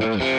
Bye.